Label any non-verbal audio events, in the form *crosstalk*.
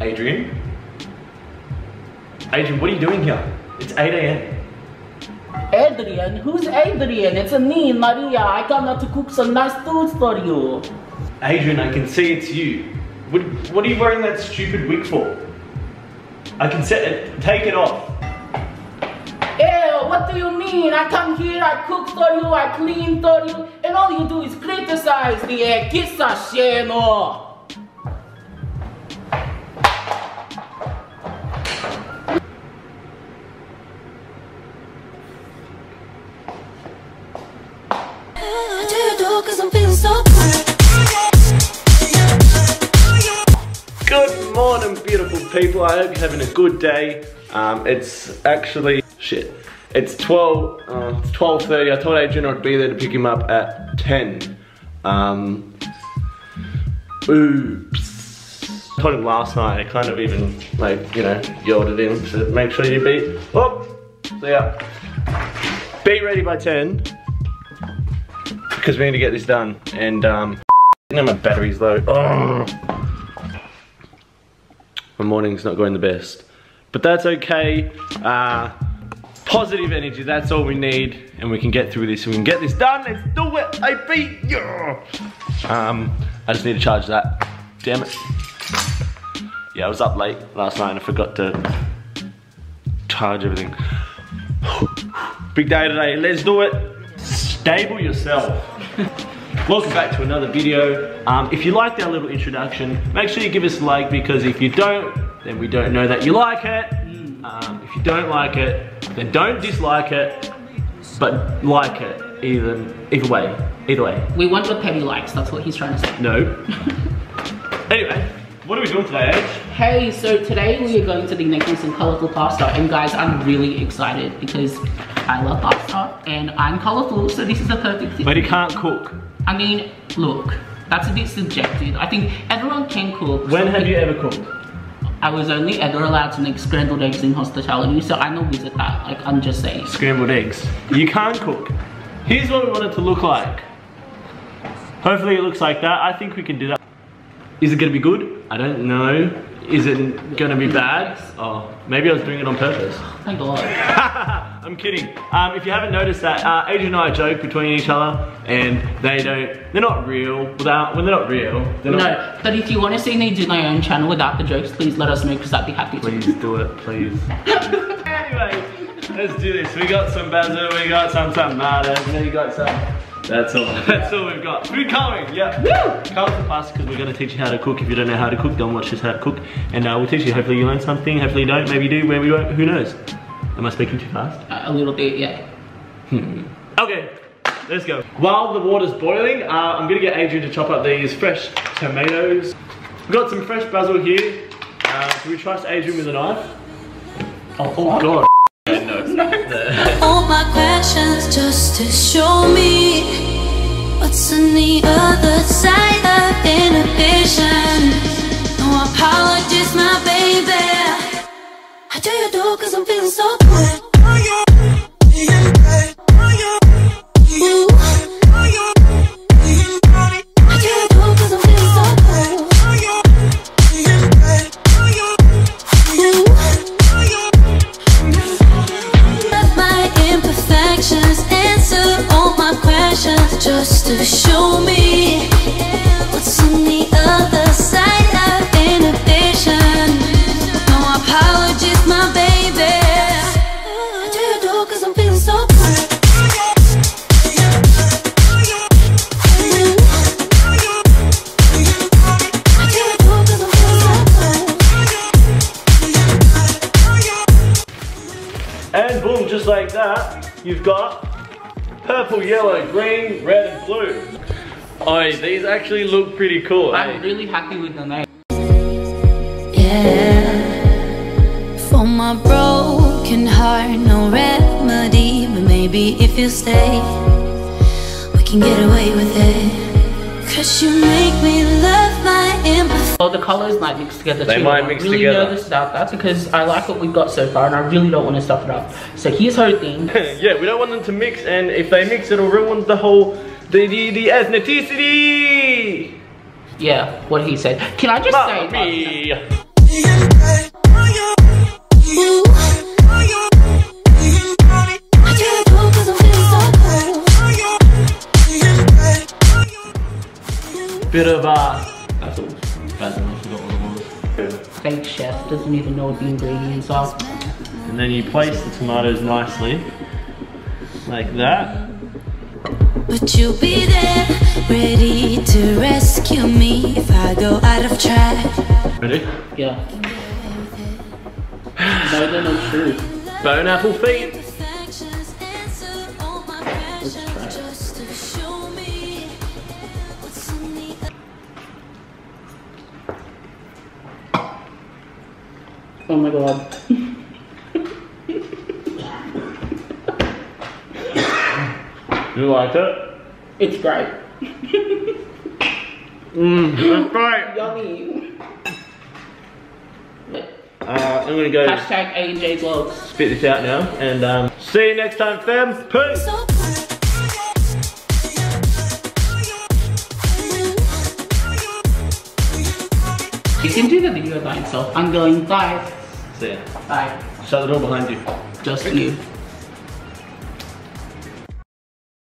Adrian? Adrian, what are you doing here? It's 8 a.m. Adrian? Who's Adrian? It's me, Maria. I come out to cook some nice food for you. Adrian, I can see it's you. What, what are you wearing that stupid wig for? I can set it, take it off. What do you mean? I come here, I cook for you, I clean for you, and all you do is criticize eh? Do it all cause I'm feeling so Good morning, beautiful people. I hope you're having a good day. Um, it's actually, shit, it's 12, uh, it's 12.30. I told Adrian I'd be there to pick him up at 10. Um, oops. I told him last night, I kind of even, like, you know, yelled at him to make sure you beat, oh, so yeah. Be ready by 10, because we need to get this done. And, um, know my battery's low. Oh my morning's not going the best. But that's okay. Uh, positive energy, that's all we need. And we can get through this and we can get this done. Let's do it, I beat you. Um, I just need to charge that. Damn it. Yeah, I was up late last night and I forgot to charge everything. Big day today, let's do it. Stable yourself. Welcome back to another video. Um, if you liked our little introduction, make sure you give us a like because if you don't, then we don't know that you like it. Um, if you don't like it, then don't dislike it, but like it. Either, either way, either way. We want the petty likes, that's what he's trying to say. No. *laughs* anyway, what are we doing today, Age? Hey, so today we are going to be making some colorful pasta, and guys, I'm really excited because I love pasta, and I'm colorful, so this is the perfect thing. But he can't cook. I mean, look, that's a bit subjective. I think everyone can cook. When Some have you ever cooked? I was only ever allowed to make scrambled eggs in hospitality, so I'm a whiz at that. Like, I'm just saying. Scrambled eggs. You can't cook. Here's what we want it to look like. Hopefully it looks like that. I think we can do that. Is it gonna be good? I don't know. Is it gonna be bad? Oh, maybe I was doing it on purpose. Thank God. *laughs* I'm kidding. Um, if you haven't noticed that, uh, Adrian and I joke between each other, and they don't. They're not real. Without when they're not real, they're not. No, but if you want to see me do my own channel without the jokes, please let us know because I'd be happy to. Please do it, please. *laughs* anyway, let's do this. We got some basil, we got some tomatoes, and then we got some. That's all. *laughs* That's all we've got. Food coloring, yeah. Woo! Colorful pasta because we're going to teach you how to cook. If you don't know how to cook, don't watch us how to cook. And uh, we'll teach you. Hopefully you learn something. Hopefully you don't. Maybe you do. Maybe you won't. Who knows? Am I speaking too fast? Uh, a little bit, yeah. Hmm. *laughs* Okay, let's go. While the water's boiling, uh, I'm gonna get Adrian to chop up these fresh tomatoes. We've got some fresh basil here. Uh, can we trust Adrian with a knife? Oh, oh god. *laughs* All my questions just to show me what's on the other side of inhibition. No apologies, my baby. I do you do cause I'm feeling so good. Ooh. You've got purple, yellow, green, red, and blue. Oh, these actually look pretty cool. I'm eh? really happy with the name. Yeah, for my broken heart, no remedy. But maybe if you stay, we can get away with it. Cause you make me love my imperfections. Well, the colors might mix together They too. might I'm mix really together. nervous about that because I like what we've got so far and I really don't want to stuff it up. So here's hoping. *laughs* yeah, we don't want them to mix, and if they mix, it'll ruin the whole the the, the ethnicity. yeah, what he said. Can I just Mamma say? mia. Bit of uh, basil. Basil. I forgot what it was. Fake chef doesn't even know what the ingredients are. And then you place the tomatoes nicely, like that. But you'll be there, ready to rescue me if I go out of track. Ready? Yeah. No, they're not true. Bone apple feet. Oh my god. You like it? It's great. Mmm, that's great. Yummy. Uh, I'm gonna go Hashtag AJ Vlogs. spit this out now, and um, see you next time, fam. Peace. so You can do the video by itself. I'm going bye. See ya. Bye. Shut the door behind you. Just you.